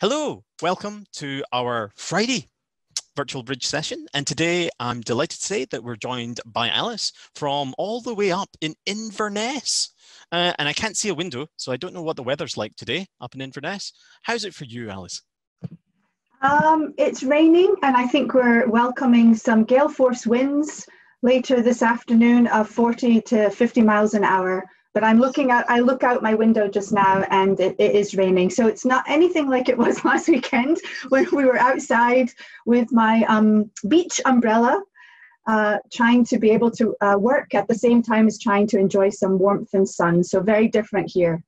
Hello, welcome to our Friday virtual bridge session. And today I'm delighted to say that we're joined by Alice from all the way up in Inverness. Uh, and I can't see a window, so I don't know what the weather's like today up in Inverness. How's it for you, Alice? Um, it's raining, and I think we're welcoming some gale force winds later this afternoon of 40 to 50 miles an hour but I'm looking out, I look out my window just now and it, it is raining. So it's not anything like it was last weekend when we were outside with my um, beach umbrella, uh, trying to be able to uh, work at the same time as trying to enjoy some warmth and sun. So very different here.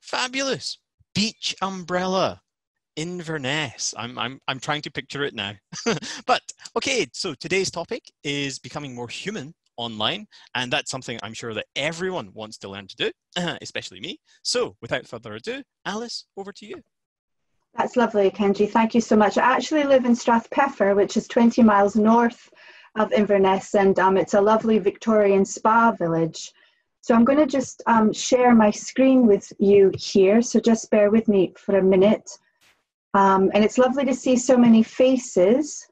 Fabulous. Beach umbrella. Inverness. I'm, I'm, I'm trying to picture it now. but okay, so today's topic is becoming more human online. And that's something I'm sure that everyone wants to learn to do, especially me. So without further ado, Alice, over to you. That's lovely, Kenji. Thank you so much. I actually live in Strathpeffer, which is 20 miles north of Inverness, and um, it's a lovely Victorian spa village. So I'm going to just um, share my screen with you here. So just bear with me for a minute. Um, and it's lovely to see so many faces.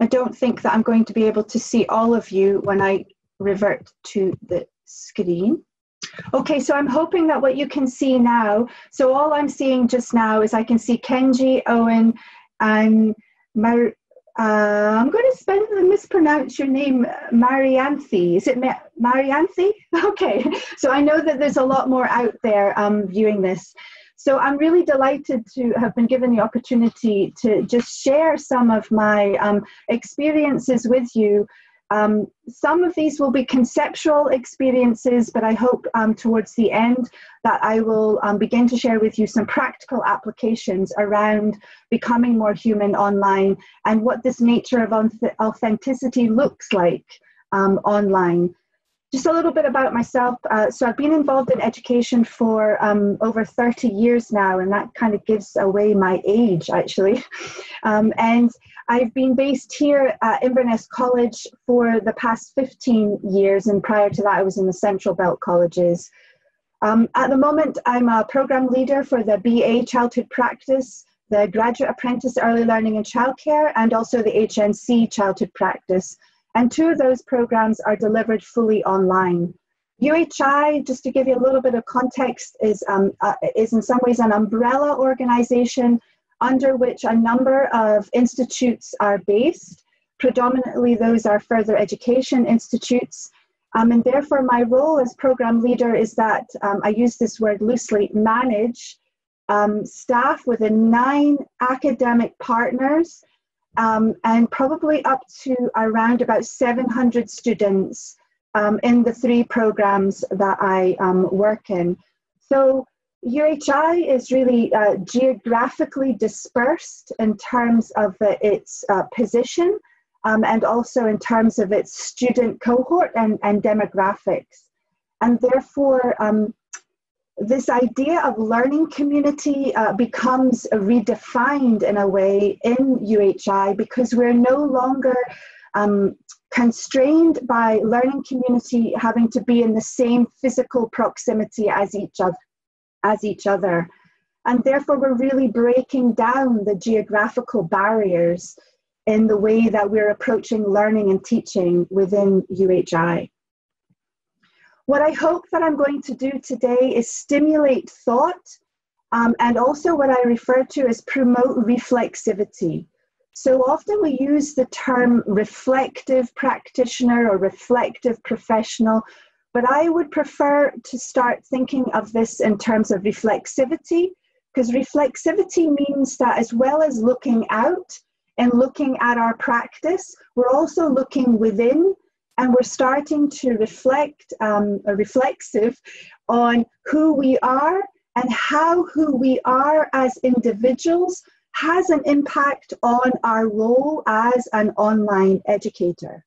I don't think that I'm going to be able to see all of you when I revert to the screen. Okay, so I'm hoping that what you can see now, so all I'm seeing just now is I can see Kenji, Owen, and Mar uh, I'm going to spell mispronounce your name, Marianthe. Is it Ma- Marianthe? Okay, so I know that there's a lot more out there um, viewing this. So I'm really delighted to have been given the opportunity to just share some of my um, experiences with you. Um, some of these will be conceptual experiences, but I hope um, towards the end that I will um, begin to share with you some practical applications around becoming more human online and what this nature of authenticity looks like um, online just a little bit about myself. Uh, so I've been involved in education for um, over 30 years now, and that kind of gives away my age actually. Um, and I've been based here at Inverness College for the past 15 years, and prior to that, I was in the Central Belt colleges. Um, at the moment, I'm a program leader for the BA Childhood Practice, the Graduate Apprentice Early Learning and Childcare, and also the HNC Childhood Practice. And two of those programs are delivered fully online. UHI, just to give you a little bit of context, is, um, uh, is in some ways an umbrella organization under which a number of institutes are based. Predominantly, those are further education institutes. Um, and therefore, my role as program leader is that um, I use this word loosely manage um, staff within nine academic partners um, and probably up to around about 700 students um, in the three programs that I um, work in. So UHI is really uh, geographically dispersed in terms of uh, its uh, position um, and also in terms of its student cohort and, and demographics. And therefore, um, this idea of learning community uh, becomes redefined in a way in UHI because we're no longer um, constrained by learning community having to be in the same physical proximity as each. As each other. And therefore, we're really breaking down the geographical barriers in the way that we're approaching learning and teaching within UHI. What I hope that I'm going to do today is stimulate thought um, and also what I refer to as promote reflexivity. So often we use the term reflective practitioner or reflective professional, but I would prefer to start thinking of this in terms of reflexivity, because reflexivity means that as well as looking out and looking at our practice, we're also looking within and we're starting to reflect, um, reflexive on who we are and how who we are as individuals has an impact on our role as an online educator.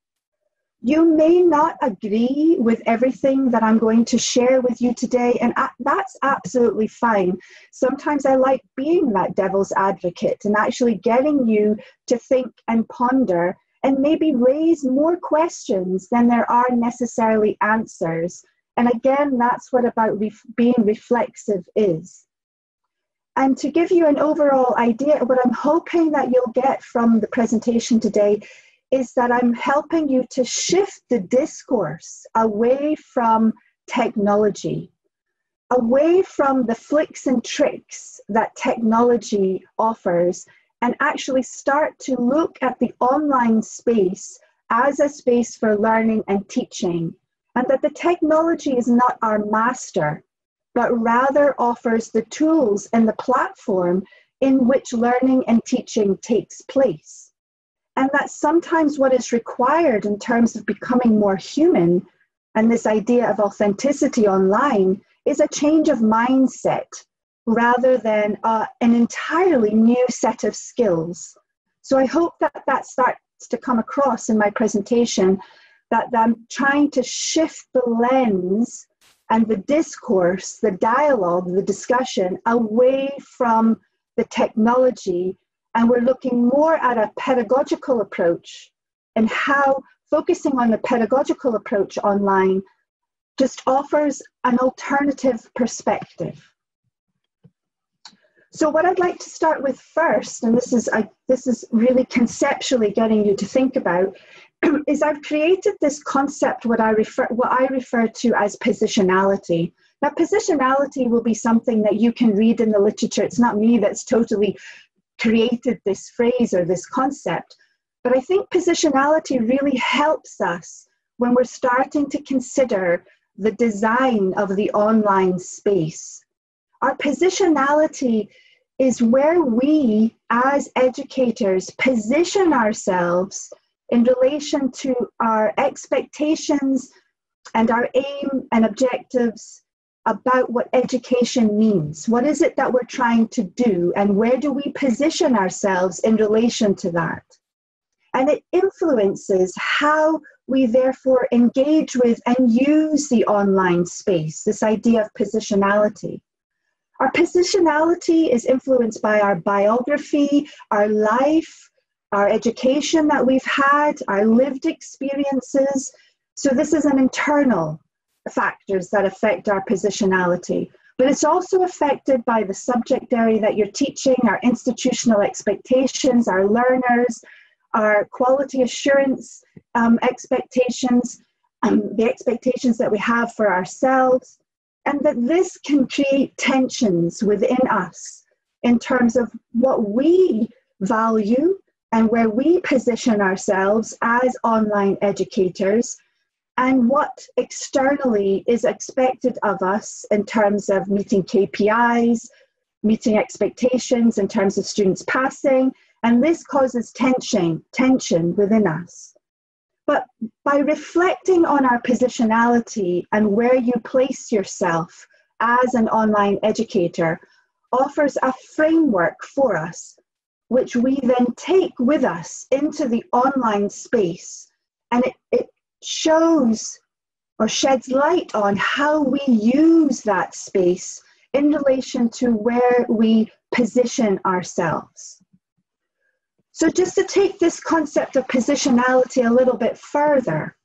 You may not agree with everything that I'm going to share with you today, and that's absolutely fine. Sometimes I like being that devil's advocate and actually getting you to think and ponder and maybe raise more questions than there are necessarily answers. And again, that's what about ref- being reflexive is. And to give you an overall idea, what I'm hoping that you'll get from the presentation today is that I'm helping you to shift the discourse away from technology, away from the flicks and tricks that technology offers, and actually start to look at the online space as a space for learning and teaching, and that the technology is not our master, but rather offers the tools and the platform in which learning and teaching takes place. And that sometimes what is required in terms of becoming more human and this idea of authenticity online is a change of mindset rather than uh, an entirely new set of skills. So I hope that that starts to come across in my presentation that I'm trying to shift the lens and the discourse, the dialogue, the discussion away from the technology. And we're looking more at a pedagogical approach and how focusing on the pedagogical approach online just offers an alternative perspective. So what I'd like to start with first, and this is I, this is really conceptually getting you to think about, is I've created this concept what I refer what I refer to as positionality. Now, positionality will be something that you can read in the literature. It's not me that's totally created this phrase or this concept, but I think positionality really helps us when we're starting to consider the design of the online space. Our positionality is where we, as educators, position ourselves in relation to our expectations and our aim and objectives about what education means. What is it that we're trying to do, and where do we position ourselves in relation to that? And it influences how we therefore engage with and use the online space, this idea of positionality. Our positionality is influenced by our biography, our life, our education that we've had, our lived experiences. So, this is an internal factors that affect our positionality. But it's also affected by the subject area that you're teaching, our institutional expectations, our learners, our quality assurance um, expectations, um, the expectations that we have for ourselves, and that this can create tensions within us in terms of what we value and where we position ourselves as online educators and what externally is expected of us in terms of meeting KPIs, meeting expectations in terms of students passing, and this causes tension, tension within us. But by reflecting on our positionality and where you place yourself as an online educator offers a framework for us, which we then take with us into the online space. And it, it shows or sheds light on how we use that space in relation to where we position ourselves. So, just to take this concept of positionality a little bit further.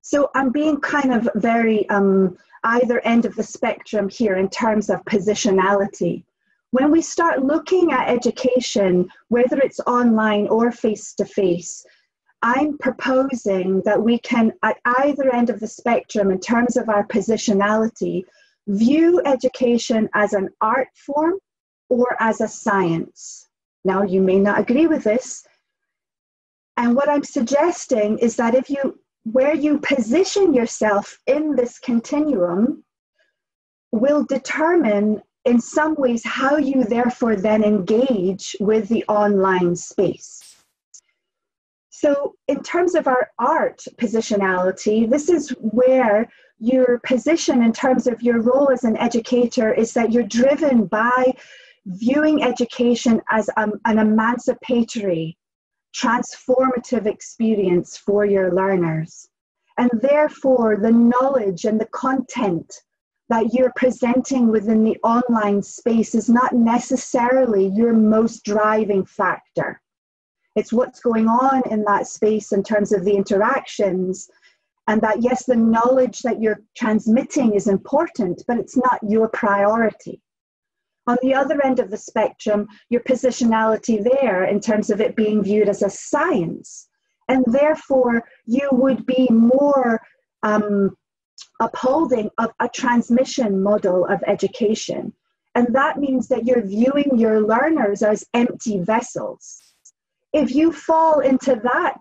So, I'm being kind of very um, either end of the spectrum here in terms of positionality. When we start looking at education, whether it's online or face to face, I'm proposing that we can, at either end of the spectrum, in terms of our positionality, view education as an art form or as a science. Now, you may not agree with this. And what I'm suggesting is that if you, where you position yourself in this continuum, will determine in some ways how you therefore then engage with the online space. So, in terms of our art positionality, this is where your position in terms of your role as an educator is that you're driven by viewing education as um, an emancipatory, transformative experience for your learners. And therefore, the knowledge and the content that you're presenting within the online space is not necessarily your most driving factor. It's what's going on in that space in terms of the interactions. And that, yes, the knowledge that you're transmitting is important, but it's not your priority. On the other end of the spectrum, your positionality there in terms of it being viewed as a science. And therefore, you would be more um, upholding of a transmission model of education. And that means that you're viewing your learners as empty vessels. If you fall into that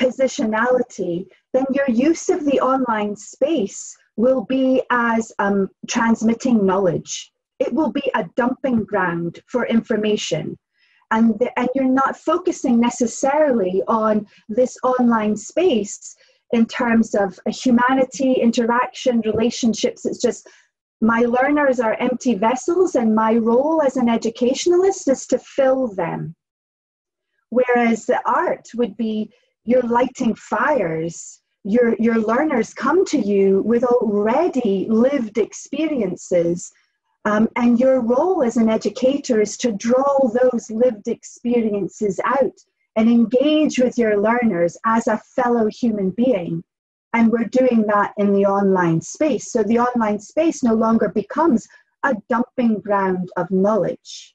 positionality, then your use of the online space will be as um, transmitting knowledge. It will be a dumping ground for information. And, the, and you're not focusing necessarily on this online space in terms of a humanity, interaction, relationships. It's just my learners are empty vessels, and my role as an educationalist is to fill them. Whereas the art would be you're lighting fires your, your learners come to you with already lived experiences. Um, and your role as an educator is to draw those lived experiences out and engage with your learners as a fellow human being. And we're doing that in the online space. So the online space no longer becomes a dumping ground of knowledge.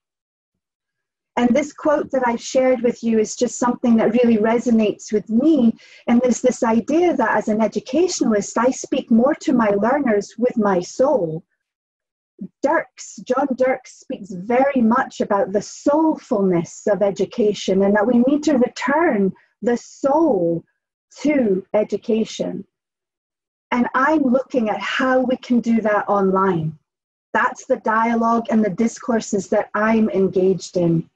And this quote that I've shared with you is just something that really resonates with me. And there's this idea that as an educationalist, I speak more to my learners with my soul. Dirkx, John Dirkx speaks very much about the soulfulness of education and that we need to return the soul to education. And I'm looking at how we can do that online. That's the dialogue and the discourses that I'm engaged in.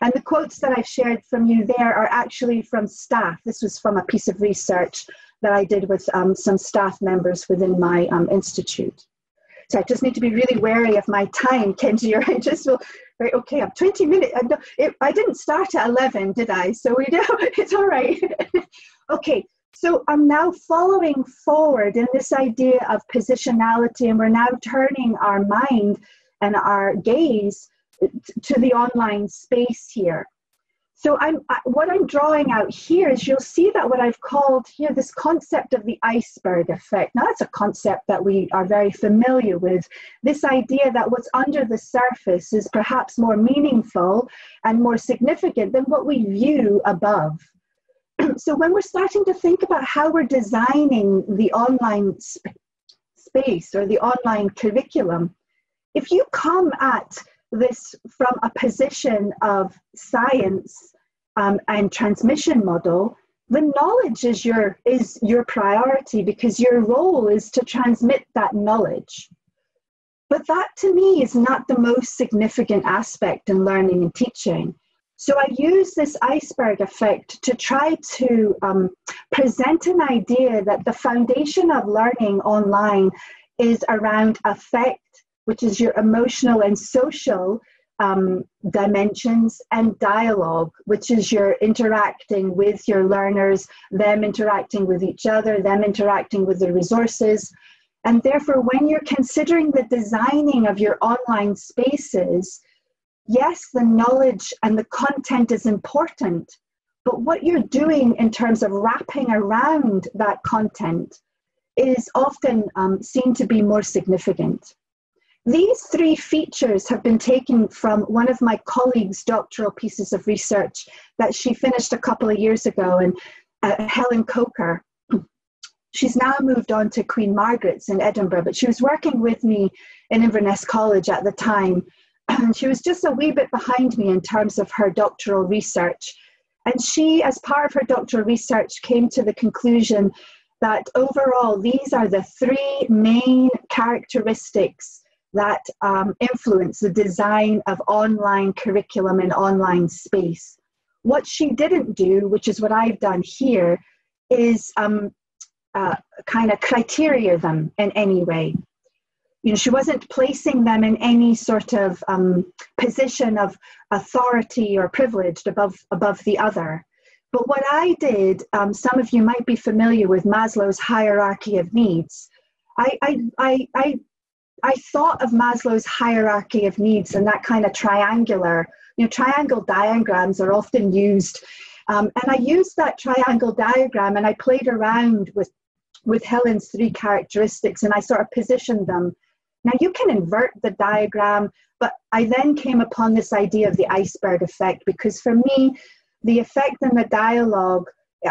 And the quotes that I've shared from you there are actually from staff. This was from a piece of research that I did with um, some staff members within my um, institute. So I just need to be really wary of my time, Kenji, or I just will, right, okay, I'm 20 minutes. I, it, I didn't start at 11, did I? So we know, it's all right. okay, so I'm now following forward in this idea of positionality, and we're now turning our mind and our gaze to the online space here. So I'm, what I'm drawing out here is you'll see that what I've called here this concept of the iceberg effect. Now that's a concept that we are very familiar with. This idea that what's under the surface is perhaps more meaningful and more significant than what we view above. so when we're starting to think about how we're designing the online sp- space or the online curriculum, if you come at this from a position of science um, and transmission model, the knowledge is your is your priority because your role is to transmit that knowledge. But that to me is not the most significant aspect in learning and teaching. So I use this iceberg effect to try to um, present an idea that the foundation of learning online is around affect which is your emotional and social um, dimensions, and dialogue, which is your interacting with your learners, them interacting with each other, them interacting with the resources. And therefore, when you're considering the designing of your online spaces, yes, the knowledge and the content is important, but what you're doing in terms of wrapping around that content is often um, seen to be more significant. These three features have been taken from one of my colleagues' doctoral pieces of research that she finished a couple of years ago, and uh, Helen Coker. She's now moved on to Queen Margaret's in Edinburgh, but she was working with me in Inverness College at the time. And she was just a wee bit behind me in terms of her doctoral research. And she, as part of her doctoral research, came to the conclusion that overall, these are the three main characteristics that um, influence the design of online curriculum and online space. What she didn't do, which is what I've done here, is um, uh, kind of criteria them in any way. You know, she wasn't placing them in any sort of um, position of authority or privileged above above the other. But what I did, um, some of you might be familiar with Maslow's hierarchy of needs. I, I, I, I I thought of Maslow's hierarchy of needs and that kind of triangular, you know, triangle diagrams are often used. Um, and I used that triangle diagram and I played around with, with Helen's three characteristics and I sort of positioned them. Now you can invert the diagram, But I then came upon this idea of the iceberg effect because for me, the affect and the dialogue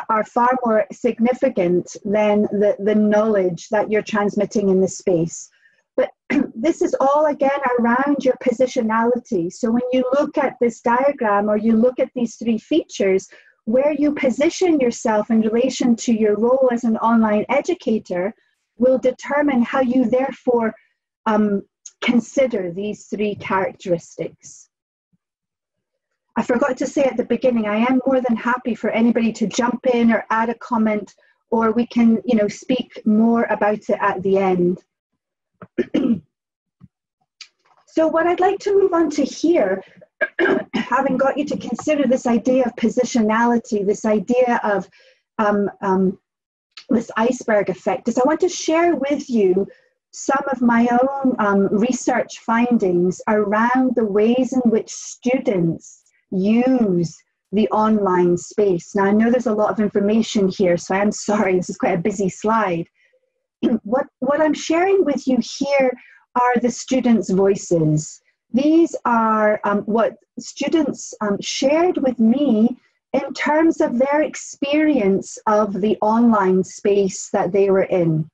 are far more significant than the, the knowledge that you're transmitting in the space. But this is all again around your positionality. So when you look at this diagram or you look at these three features, where you position yourself in relation to your role as an online educator will determine how you therefore um, consider these three characteristics. I forgot to say at the beginning, I am more than happy for anybody to jump in or add a comment, or we can, you know, speak more about it at the end. so what I'd like to move on to here, having got you to consider this idea of positionality, this idea of um, um, this iceberg effect, is I want to share with you some of my own um, research findings around the ways in which students use the online space. Now, I know there's a lot of information here, so I'm sorry, this is quite a busy slide. what, what I'm sharing with you here are the students' voices. These are um, what students um, shared with me in terms of their experience of the online space that they were in.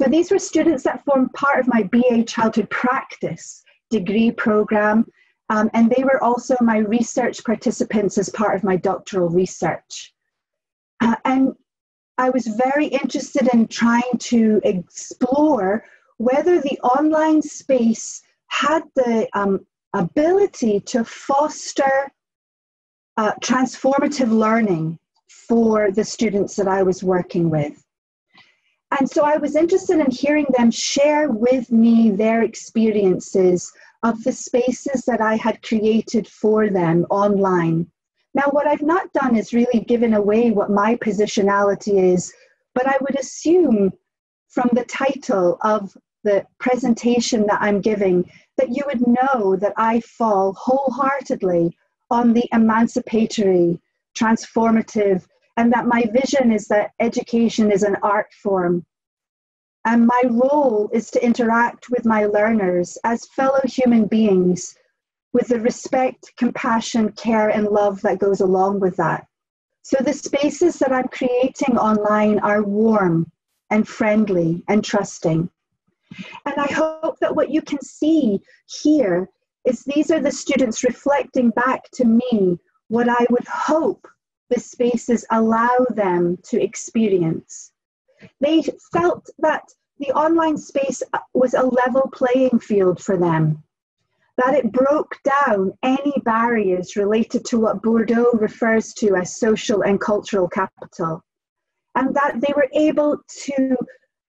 So these were students that formed part of my BA Childhood Practice degree program, um, and they were also my research participants as part of my doctoral research. Uh, and I was very interested in trying to explore whether the online space had the um, ability to foster uh, transformative learning for the students that I was working with. And so I was interested in hearing them share with me their experiences of the spaces that I had created for them online. Now, what I've not done is really given away what my positionality is, but I would assume from the title of the presentation that I'm giving that you would know that I fall wholeheartedly on the emancipatory, transformative, and that my vision is that education is an art form. And my role is to interact with my learners as fellow human beings with the respect, compassion, care, and love that goes along with that. So the spaces that I'm creating online are warm and friendly and trusting. And I hope that what you can see here is these are the students reflecting back to me what I would hope the spaces allow them to experience. They felt that the online space was a level playing field for them, that it broke down any barriers related to what Bourdieu refers to as social and cultural capital, and that they were able to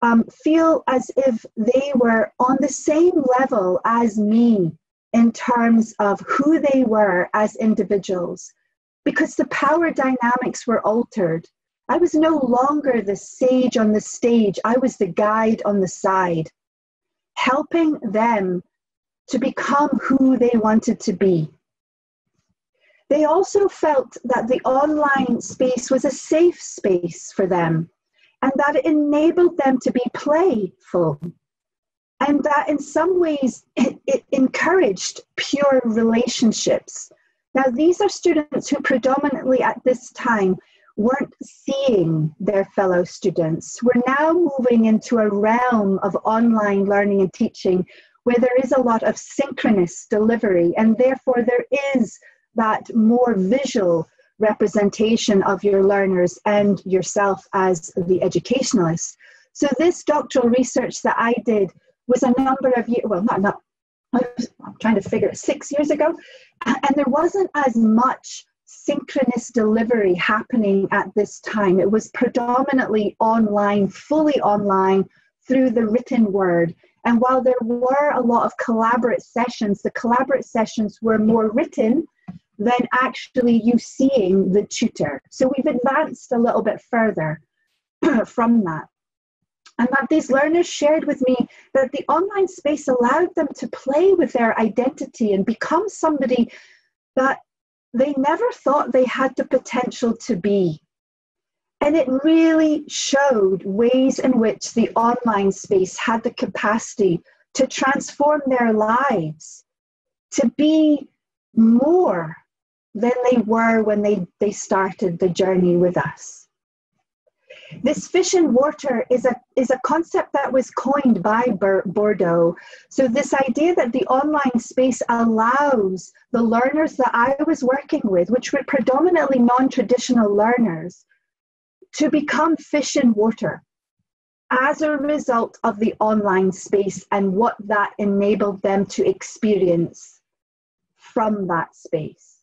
um, feel as if they were on the same level as me in terms of who they were as individuals because the power dynamics were altered. I was no longer the sage on the stage, I was the guide on the side, helping them to become who they wanted to be. They also felt that the online space was a safe space for them and that it enabled them to be playful and that in some ways it, it encouraged pure relationships now, these are students who predominantly at this time weren't seeing their fellow students. We're now moving into a realm of online learning and teaching where there is a lot of synchronous delivery, and therefore there is that more visual representation of your learners and yourself as the educationalist. So, this doctoral research that I did was a number of years, well, not, not I'm trying to figure it, six years ago. And there wasn't as much synchronous delivery happening at this time. It was predominantly online, fully online through the written word. And while there were a lot of collaborate sessions, the collaborate sessions were more written than actually you seeing the tutor. So we've advanced a little bit further from that. And that these learners shared with me that the online space allowed them to play with their identity and become somebody that they never thought they had the potential to be. And it really showed ways in which the online space had the capacity to transform their lives. to be more than they were when they, they started the journey with us. This fish and water is a, is a concept that was coined by Bourdieu. So, this idea that the online space allows the learners that I was working with, which were predominantly non traditional learners, to become fish in water as a result of the online space and what that enabled them to experience from that space.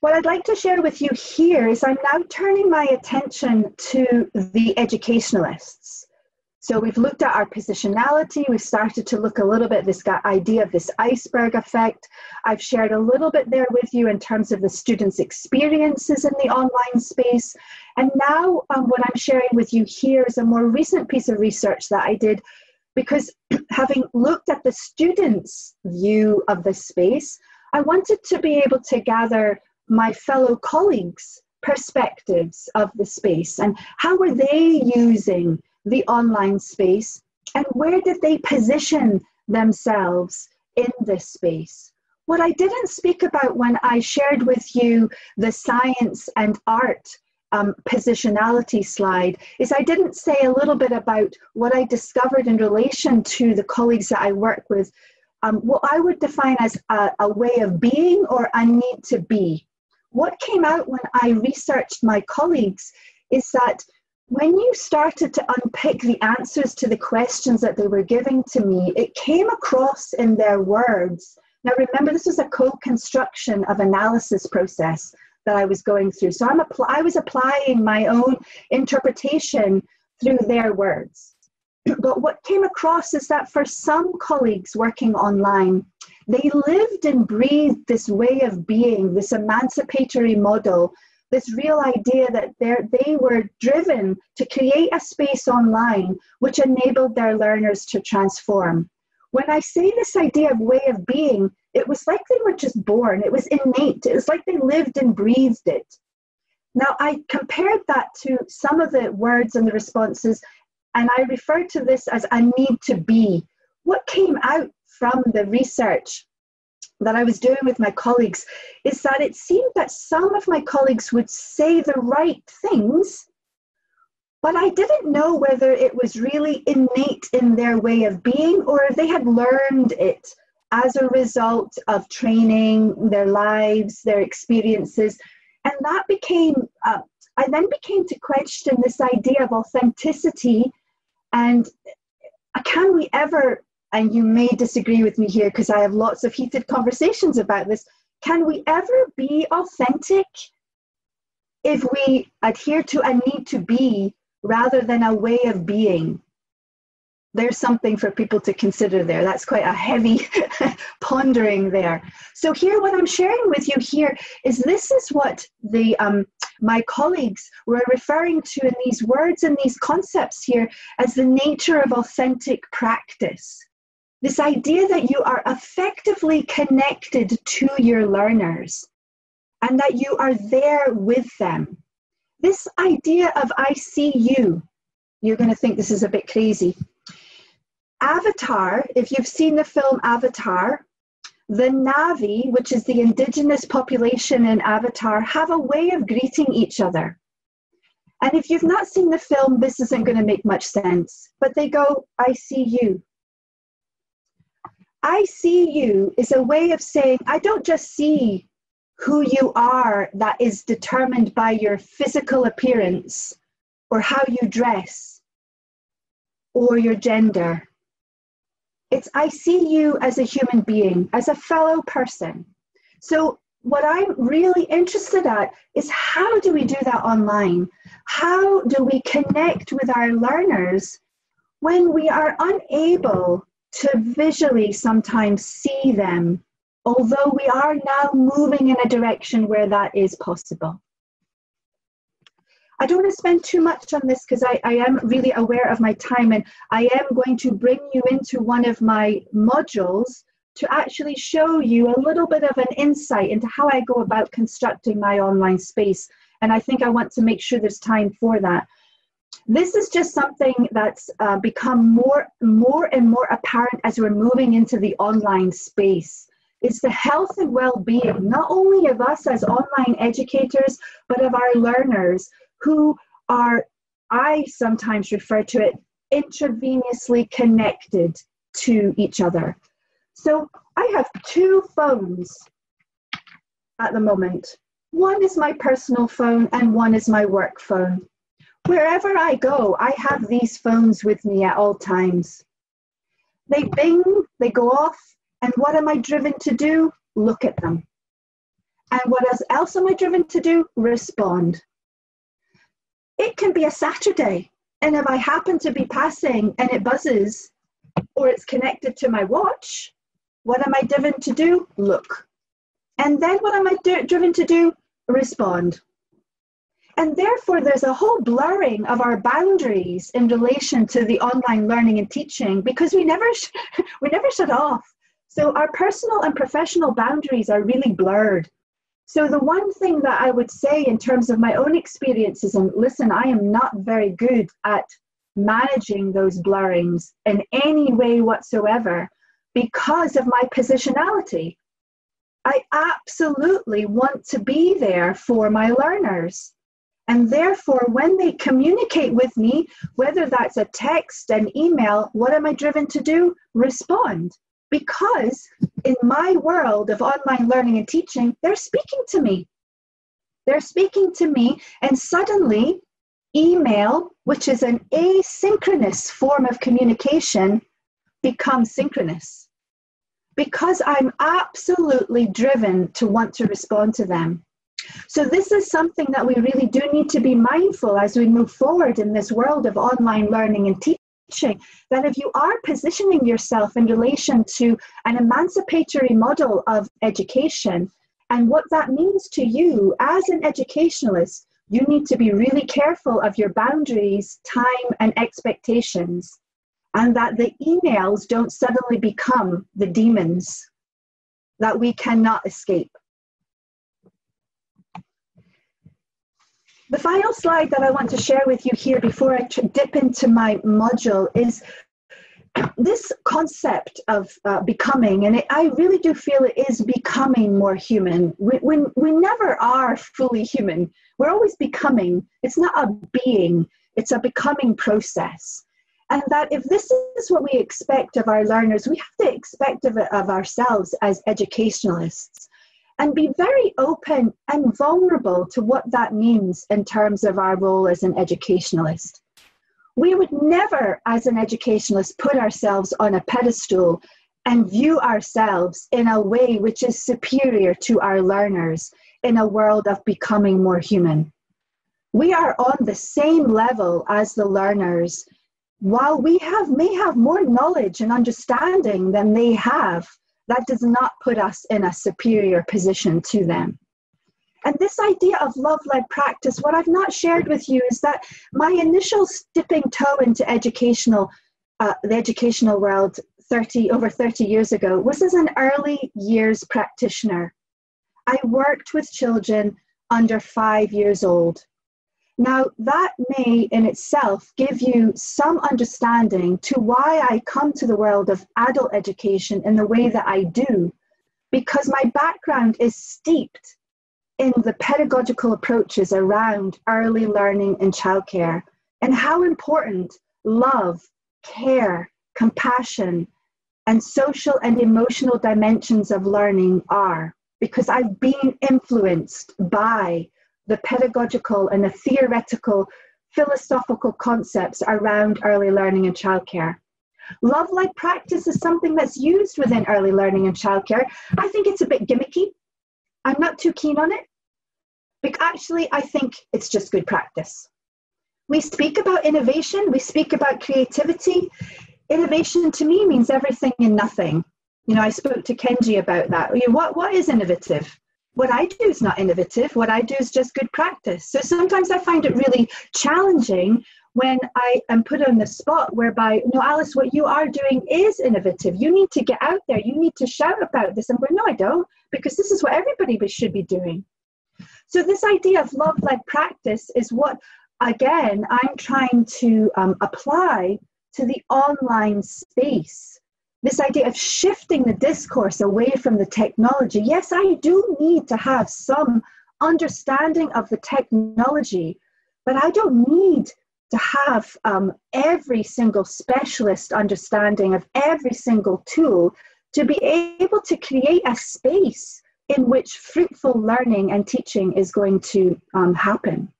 What I'd like to share with you here is I'm now turning my attention to the educationalists. So we've looked at our positionality, we've started to look a little bit this idea of this iceberg effect. I've shared a little bit there with you in terms of the students' experiences in the online space. And now um, what I'm sharing with you here is a more recent piece of research that I did because having looked at the students' view of the space, I wanted to be able to gather my fellow colleagues' perspectives of the space and how were they using the online space and where did they position themselves in this space. What I didn't speak about when I shared with you the science and art um, positionality slide is I didn't say a little bit about what I discovered in relation to the colleagues that I work with, um, what I would define as a, a way of being or a need to be what came out when I researched my colleagues is that when you started to unpick the answers to the questions that they were giving to me, it came across in their words. Now, remember, this was a co construction of analysis process that I was going through. So I'm I was applying my own interpretation through their words. but what came across is that for some colleagues working online, they lived and breathed this way of being, this emancipatory model, this real idea that they were driven to create a space online which enabled their learners to transform. When I say this idea of way of being, it was like they were just born, it was innate, it was like they lived and breathed it. Now, I compared that to some of the words and the responses, and I referred to this as a need to be. What came out from the research that I was doing with my colleagues is that it seemed that some of my colleagues would say the right things, but I didn't know whether it was really innate in their way of being or if they had learned it as a result of training, their lives, their experiences. And that became, uh, I then became to question this idea of authenticity and can we ever and you may disagree with me here because I have lots of heated conversations about this. Can we ever be authentic if we adhere to a need to be rather than a way of being? There's something for people to consider there. That's quite a heavy pondering there. So here, what I'm sharing with you here is this is what the um, my colleagues were referring to in these words and these concepts here as the nature of authentic practice this idea that you are effectively connected to your learners and that you are there with them. This idea of I see you, you're going to think this is a bit crazy. Avatar, if you've seen the film Avatar, the Na'vi, which is the indigenous population in Avatar, have a way of greeting each other. And if you've not seen the film, this isn't going to make much sense. But they go, I see you. I see you is a way of saying, I don't just see who you are that is determined by your physical appearance or how you dress or your gender. It's I see you as a human being, as a fellow person. So, what I'm really interested at is how do we do that online? How do we connect with our learners when we are unable to visually sometimes see them, although we are now moving in a direction where that is possible. I don't want to spend too much on this because I, I am really aware of my time and I am going to bring you into one of my modules to actually show you a little bit of an insight into how I go about constructing my online space. And I think I want to make sure there's time for that. This is just something that's uh, become more, more and more apparent as we're moving into the online space. It's the health and well-being, not only of us as online educators, but of our learners who are, I sometimes refer to it, intravenously connected to each other. So I have two phones at the moment. One is my personal phone and one is my work phone. Wherever I go, I have these phones with me at all times. They bing, they go off, and what am I driven to do? Look at them. And what else am I driven to do? Respond. It can be a Saturday, and if I happen to be passing and it buzzes, or it's connected to my watch, what am I driven to do? Look. And then what am I driven to do? Respond. And therefore, there's a whole blurring of our boundaries in relation to the online learning and teaching because we never, sh- we never shut off. So our personal and professional boundaries are really blurred. So the one thing that I would say in terms of my own experiences, and listen, I am not very good at managing those blurrings in any way whatsoever because of my positionality. I absolutely want to be there for my learners. And therefore, when they communicate with me, whether that's a text, an email, what am I driven to do? Respond. Because in my world of online learning and teaching, they're speaking to me. They're speaking to me, and suddenly, email, which is an asynchronous form of communication, becomes synchronous because I'm absolutely driven to want to respond to them. So, this is something that we really do need to be mindful as we move forward in this world of online learning and teaching. That if you are positioning yourself in relation to an emancipatory model of education and what that means to you as an educationalist, you need to be really careful of your boundaries, time, and expectations and that the emails don't suddenly become the demons that we cannot escape. The final slide that I want to share with you here before I dip into my module is this concept of uh, becoming, and it, I really do feel it is becoming more human. We, we, we never are fully human. We're always becoming. It's not a being, it's a becoming process and that if this is what we expect of our learners, we have to expect of, of ourselves as educationalists and be very open and vulnerable to what that means in terms of our role as an educationalist. We would never, as an educationalist, put ourselves on a pedestal and view ourselves in a way which is superior to our learners in a world of becoming more human. We are on the same level as the learners while we have may have more knowledge and understanding than they have, that does not put us in a superior position to them. And this idea of love led practice, what I've not shared with you is that my initial dipping toe into educational, uh, the educational world 30, over 30 years ago was as an early years practitioner. I worked with children under five years old. Now, that may in itself give you some understanding to why I come to the world of adult education in the way that I do, because my background is steeped in the pedagogical approaches around early learning and childcare and how important love, care, compassion, and social and emotional dimensions of learning are, because I've been influenced by the pedagogical and the theoretical philosophical concepts around early learning and childcare. Love like practice is something that's used within early learning and childcare. I think it's a bit gimmicky. I'm not too keen on it. But actually, I think it's just good practice. We speak about innovation, we speak about creativity. Innovation to me means everything and nothing. You know, I spoke to Kenji about that. What, what is innovative? What I do is not innovative. What I do is just good practice. So sometimes I find it really challenging when I am put on the spot whereby, no, Alice, what you are doing is innovative. You need to get out there. You need to shout about this. I'm going, no, I don't, because this is what everybody should be doing. So this idea of love-led practice is what again, I'm trying to um, apply to the online space. This idea of shifting the discourse away from the technology. Yes, I do need to have some understanding of the technology, but I don't need to have um, every single specialist understanding of every single tool to be able to create a space in which fruitful learning and teaching is going to um, happen.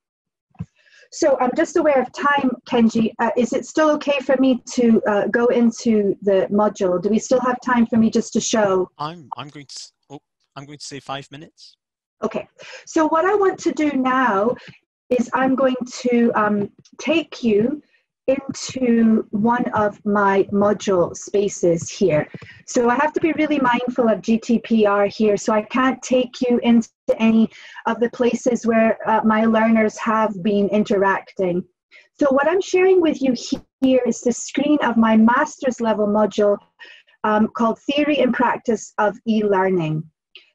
So I'm just aware of time, Kenji. Uh, is it still okay for me to uh, go into the module? Do we still have time for me just to show? I'm I'm going to oh, I'm going to say five minutes. Okay. So what I want to do now is I'm going to um, take you into one of my module spaces here. So I have to be really mindful of GDPR here. So I can't take you into any of the places where uh, my learners have been interacting. So what I'm sharing with you here is the screen of my master's level module um, called Theory and Practice of E-Learning.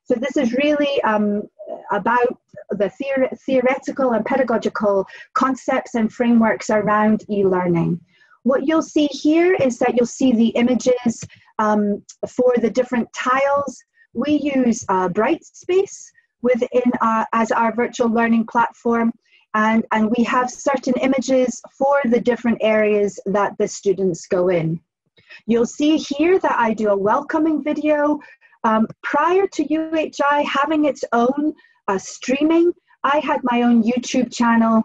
So this is really um, about the theor- theoretical and pedagogical concepts and frameworks around e-learning. What you'll see here is that you'll see the images um, for the different tiles. We use uh, Brightspace within our, uh, as our virtual learning platform and, and we have certain images for the different areas that the students go in. You'll see here that I do a welcoming video. Um, prior to UHI having its own uh, streaming. I had my own YouTube channel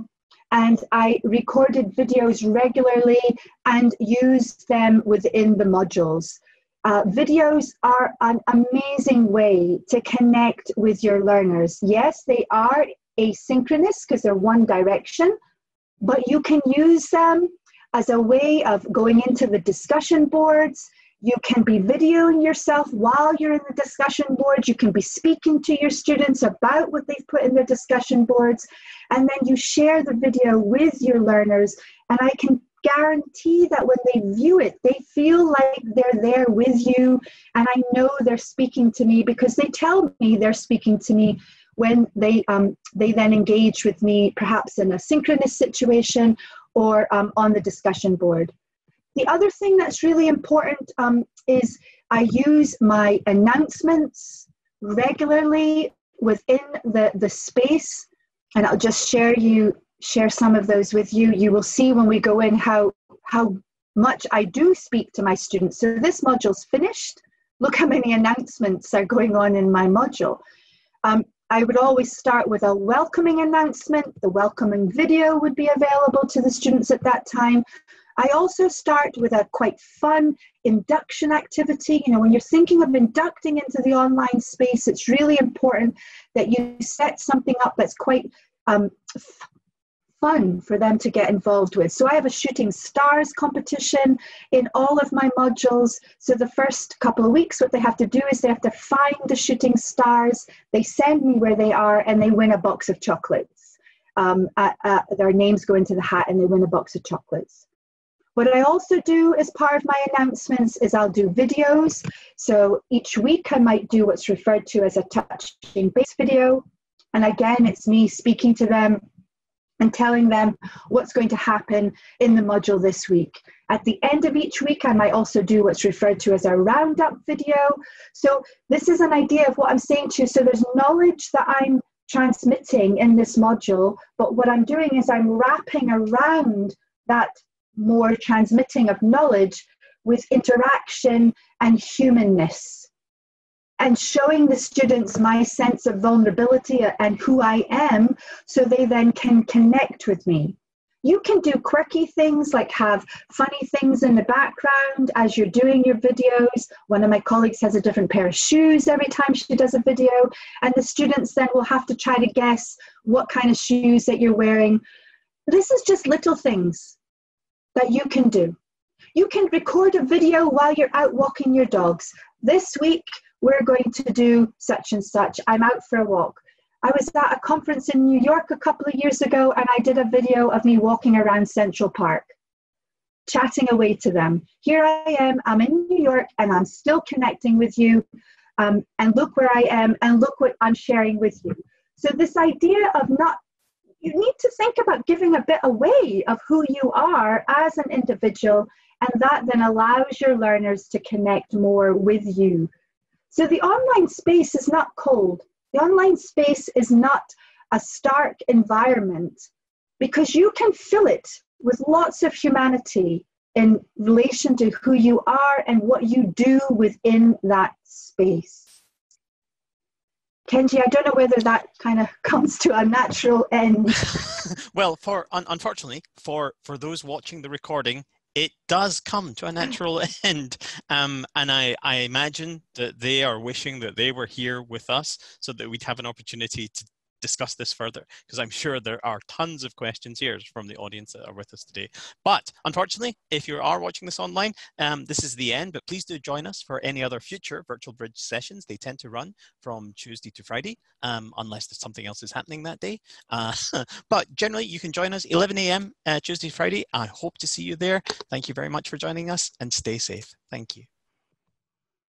and I recorded videos regularly and used them within the modules. Uh, videos are an amazing way to connect with your learners. Yes, they are asynchronous because they're one direction, but you can use them as a way of going into the discussion boards you can be videoing yourself while you're in the discussion boards. You can be speaking to your students about what they've put in their discussion boards. And then you share the video with your learners. And I can guarantee that when they view it, they feel like they're there with you. And I know they're speaking to me because they tell me they're speaking to me when they, um, they then engage with me, perhaps in a synchronous situation or um, on the discussion board. The other thing that's really important um, is I use my announcements regularly within the, the space, and I'll just share you share some of those with you. You will see when we go in how how much I do speak to my students. So this module's finished. Look how many announcements are going on in my module. Um, I would always start with a welcoming announcement. The welcoming video would be available to the students at that time. I also start with a quite fun induction activity. You know, when you're thinking of inducting into the online space, it's really important that you set something up that's quite um, f- fun for them to get involved with. So I have a shooting stars competition in all of my modules. So the first couple of weeks, what they have to do is they have to find the shooting stars. They send me where they are, and they win a box of chocolates. Um, uh, uh, their names go into the hat, and they win a box of chocolates. What I also do as part of my announcements is I'll do videos. So each week I might do what's referred to as a touching base video. And again, it's me speaking to them and telling them what's going to happen in the module this week. At the end of each week, I might also do what's referred to as a roundup video. So this is an idea of what I'm saying to you. So there's knowledge that I'm transmitting in this module, but what I'm doing is I'm wrapping around that more transmitting of knowledge with interaction and humanness and showing the students my sense of vulnerability and who I am so they then can connect with me. You can do quirky things like have funny things in the background as you're doing your videos. One of my colleagues has a different pair of shoes every time she does a video, and the students then will have to try to guess what kind of shoes that you're wearing. This is just little things that you can do. You can record a video while you're out walking your dogs. This week, we're going to do such and such. I'm out for a walk. I was at a conference in New York a couple of years ago and I did a video of me walking around Central Park, chatting away to them. Here I am, I'm in New York and I'm still connecting with you. Um, and look where I am and look what I'm sharing with you. So, this idea of not you need to think about giving a bit away of who you are as an individual, and that then allows your learners to connect more with you. So the online space is not cold. The online space is not a stark environment because you can fill it with lots of humanity in relation to who you are and what you do within that space. Kenji, I don't know whether that kind of comes to a natural end. well, for un- unfortunately, for for those watching the recording, it does come to a natural end. Um, and I, I imagine that they are wishing that they were here with us so that we'd have an opportunity to discuss this further because I'm sure there are tons of questions here from the audience that are with us today. But unfortunately, if you are watching this online, um, this is the end, but please do join us for any other future Virtual Bridge sessions. They tend to run from Tuesday to Friday, um, unless there's something else is happening that day. Uh, but generally, you can join us 11 a.m. Uh, Tuesday, Friday. I hope to see you there. Thank you very much for joining us and stay safe. Thank you.